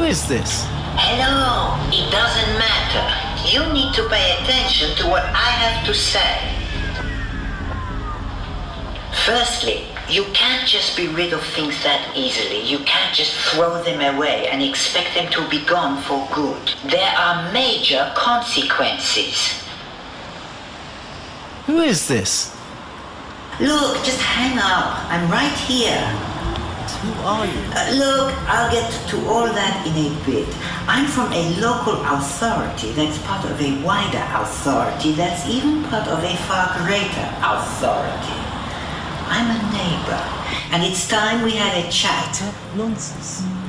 Who is this? Hello, it doesn't matter. You need to pay attention to what I have to say. Firstly, you can't just be rid of things that easily. You can't just throw them away and expect them to be gone for good. There are major consequences. Who is this? Look, just hang up. I'm right here. Who are you? Uh, look, I'll get to all that in a bit. I'm from a local authority that's part of a wider authority that's even part of a far greater authority. I'm a neighbor, and it's time we had a chat. Nonsense.